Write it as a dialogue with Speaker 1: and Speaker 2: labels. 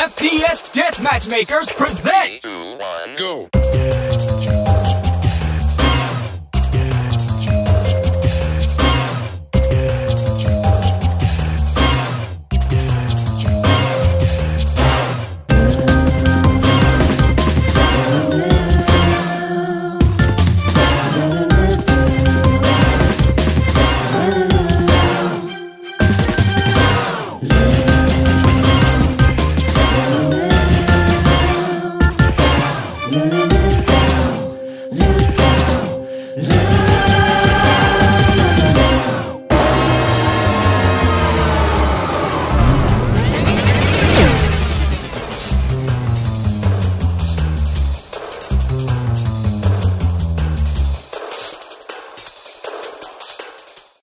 Speaker 1: FTS Death Matchmakers present Three,
Speaker 2: two, one, go.